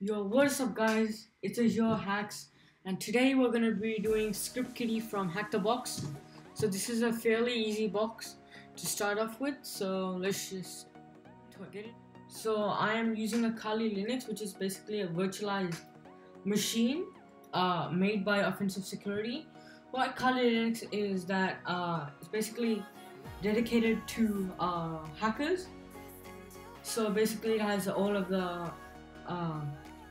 Yo, what's up guys? It's Azure Hacks and today we're gonna be doing Script Kiddie from Hack the Box. So this is a fairly easy box to start off with, so let's just get it. So I am using a Kali Linux which is basically a virtualized machine uh, made by Offensive Security. What Kali Linux is that uh, it's basically dedicated to uh, hackers. So basically it has all of the uh,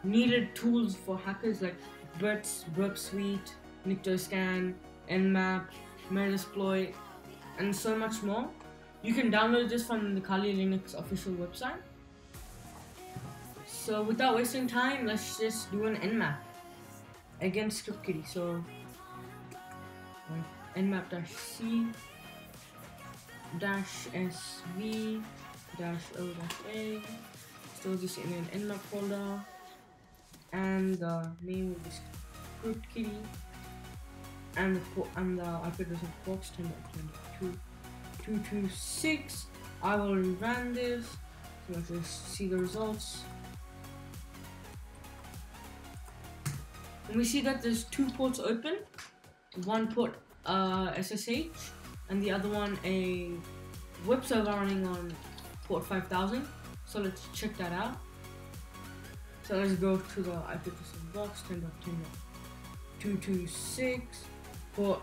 needed tools for hackers like Burt's Burp Suite, Nyctoscan, Nmap, Metasploit, and so much more. You can download this from the Kali Linux official website. So without wasting time, let's just do an Nmap against ScriptKiddie. So nmap dash c dash sv dash o dash a. Store this in an nmap folder and the name will be script kitty and the and the IP address of box 10.22.226 I will run this so let's see the results. And we see that there's two ports open one port uh, SSH and the other one a web server running on port 5000 so let's check that out so let's go to the IP address box 10.10.226 for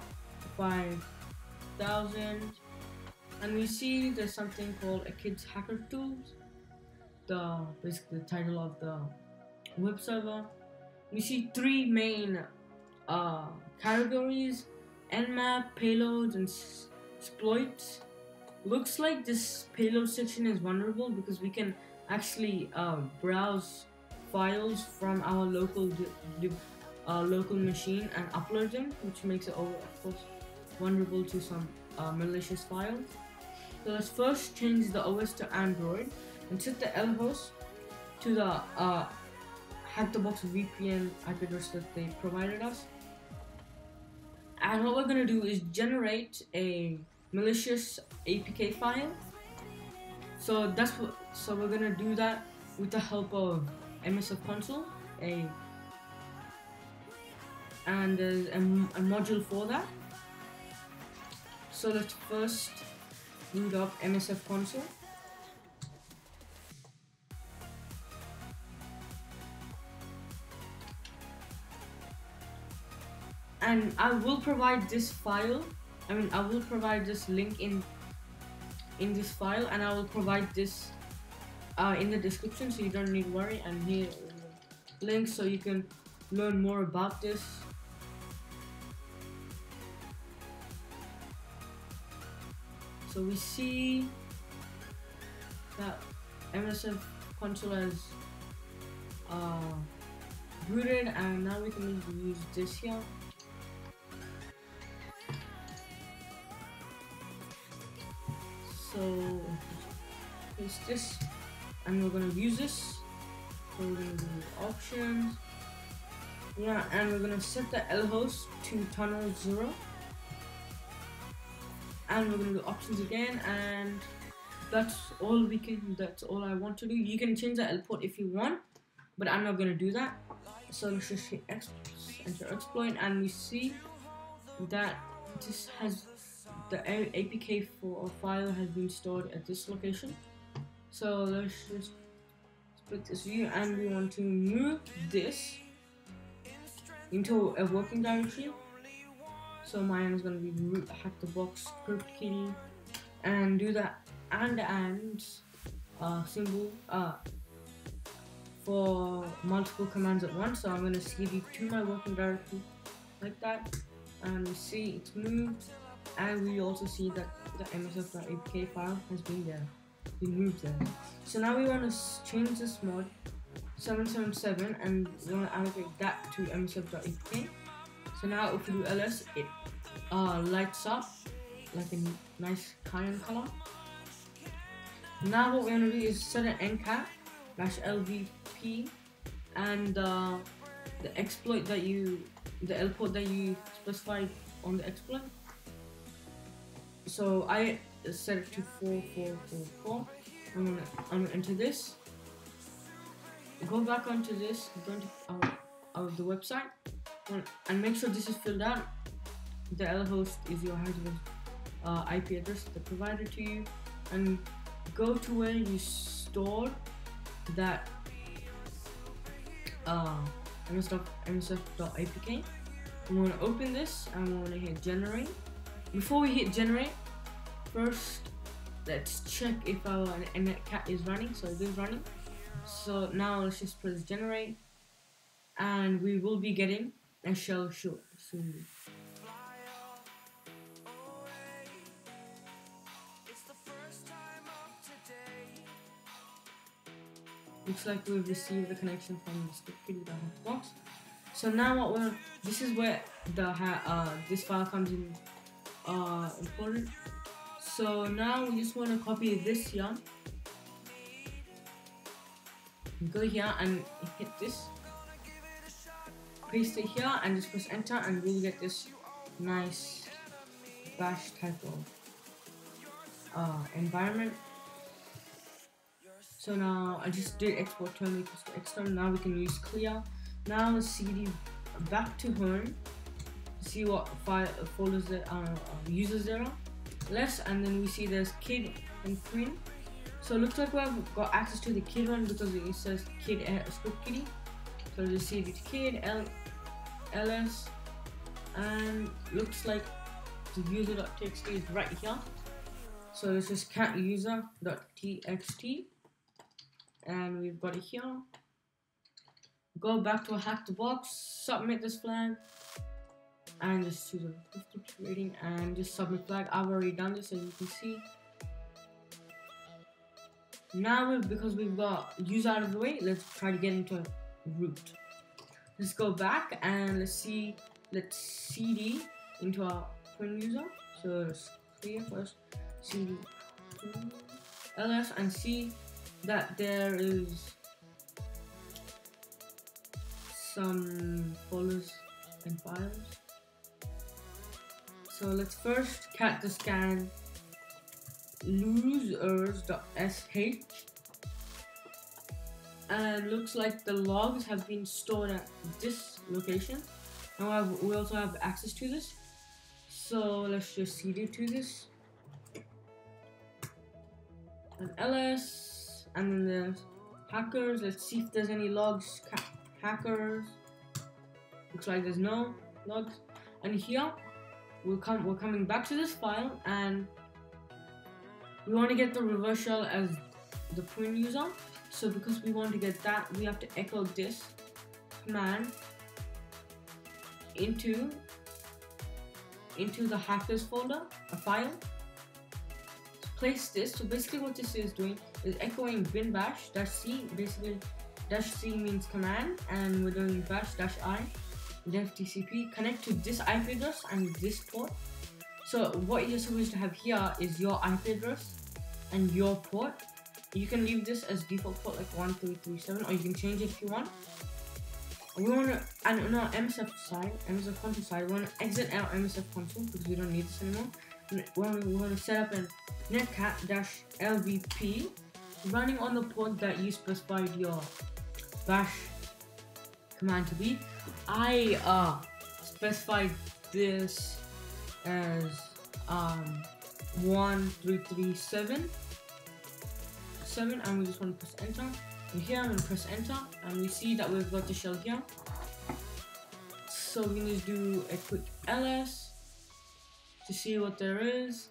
5000 and we see there's something called a kids hacker tools the basically the title of the web server. We see three main uh, categories nmap payloads and exploits. Looks like this payload section is vulnerable because we can actually uh, browse files from our local uh, local machine and upload them, which makes it, of course, vulnerable to some uh, malicious files. So let's first change the OS to Android and set the host to the uh, Hack the Box VPN IP address that they provided us. And what we're gonna do is generate a malicious APK file. So that's what. So we're gonna do that with the help of MSF console, a and there's a, a module for that. So let's first boot up MSF console. And I will provide this file. I mean, I will provide this link in in this file, and I will provide this uh, in the description so you don't need worry. And here links so you can learn more about this. So we see that MSF console has uh, and now we can use this here. So it's this and we're gonna use this. So we're gonna options. Yeah and we're gonna set the L host to tunnel 0 and we're gonna do options again and that's all we can that's all I want to do. You can change the L port if you want but I'm not gonna do that. So let's just hit X, enter exploit and we see that this has the APK for a file has been stored at this location so let's just split this view and we want to move this into a working directory. So mine is going to be root hack the box script kiddie and do that and and uh, symbol uh, for multiple commands at once. So I'm going to cd to my working directory like that and we see it's moved and we also see that the msf.apk file has been there we moved there. So now we want to change this mod 777 and we want to allocate that to msf.apk. So now if we do ls, it uh, lights up like a nice cyan color. Now what we're going to do is set an ncap dash lvp and uh, the exploit that you, the port that you specified on the exploit. So I set it to 4444. I'm gonna, I'm gonna enter this. go back onto this, go into our, our the website, and, make sure this is filled out. The L host is your husband's uh, IP address that provided to you, and go to where you store that uh, MSF, MSF.apk. I'm going to open this going to hit generate. Before we hit generate, first let's check if our netcat is running. So it is running. So now let's just press generate and we will be getting a shell short soon. Looks like we've received the connection from the box. So now what we're this is where the uh, this file comes in uh, important. So now we just want to copy this here. Go here and hit this. Paste it here and just press enter and we'll get this nice bash type of uh, environment. So now I just did export term equals to external. Now we can use clear. Now cd back to home. See what file folders that uh, users there are. Less and then we see there's kid and queen. So it looks like we've got access to the kid one because it says kid uh, script kiddie. So just cd to kid l ls and looks like the user.txt is right here. So this is cat user.txt and we've got it here. Go back to hack the box, submit this flag, and just choose a 50 rating and just submit flag. I've already done this as you can see. Now because we've got use out of the way, let's try to get into root. Let's go back and let's see let's cd into our twin user. So let's clear first cd ls and see that there is some folders and files. So let's first cat the scan losers.sh and looks like the logs have been stored at this location and we also have access to this so let's just cd to this and ls and then there's hackers. Let's see if there's any logs. hackers. Looks like there's no logs. And here we'll come. We're coming back to this file, and we want to get the reverse shell as the print user. So because we want to get that, we have to echo this command into into the hackers folder, a file. Place this. So basically, what this is doing is echoing bin bash dash c. Basically, dash c means command, and we're doing bash dash i dev tcp connect to this IP address and this port. So what you're supposed to have here is your IP address and your port. You can leave this as default port like 1337 or you can change it if you want. We want to, and on our MSF side, MSF console side, we want to exit our MSF console because we don't need this anymore. We want to set up a netcat-lvp running on the port that you specified your bash command to be. I uh, specified this as um, 1337 7 and we just want to press enter and here I'm going to press enter and we see that we've got the shell here so we can just do a quick ls to see what there is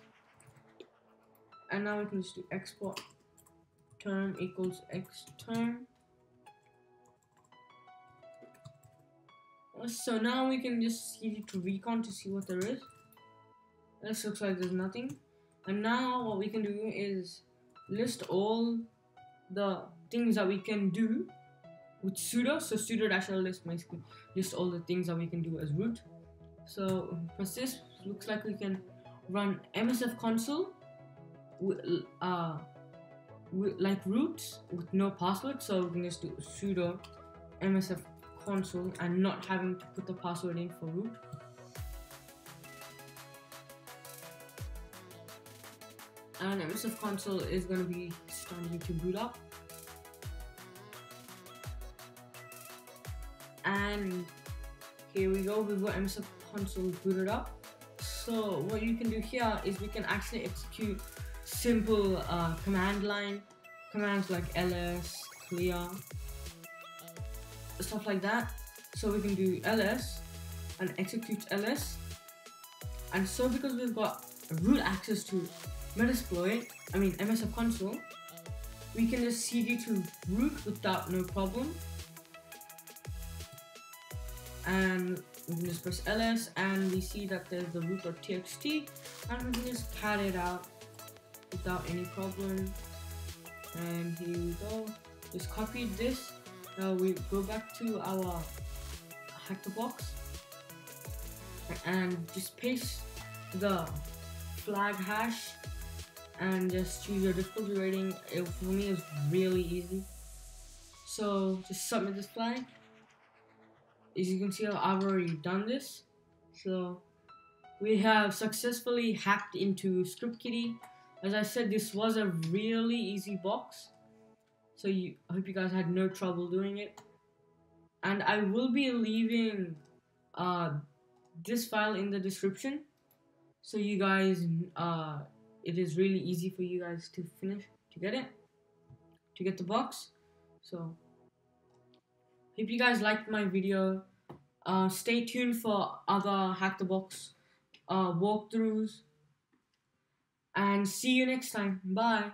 and now we can just do export term equals x term. So now we can just see to recon to see what there is. This looks like there's nothing. And now what we can do is list all the things that we can do with sudo. So sudo dash list basically list all the things that we can do as root. So persist looks like we can run MSF console with uh with, like root with no password so we can just do sudo msf console and not having to put the password in for root. And msf console is going to be starting to boot up. And here we go we've got MSF console booted up. So what you can do here is we can actually execute simple uh, command line commands like ls clear stuff like that so we can do ls and execute ls and so because we've got root access to Metasploit, I mean MSF console, we can just cd to root without no problem. And we can just press ls and we see that there's the root.txt and we can just cat it out without any problem. And here we go. Just copy this. Now we go back to our hacker box and just paste the flag hash and just choose your difficulty rating. It, for me, is really easy. So just submit this flag. As you can see, I've already done this. So we have successfully hacked into ScriptKitty. As I said, this was a really easy box. So you, I hope you guys had no trouble doing it. And I will be leaving uh, this file in the description. So you guys uh it is really easy for you guys to finish to get it to get the box. So hope you guys liked my video. Uh stay tuned for other hack the box uh walkthroughs. And see you next time. Bye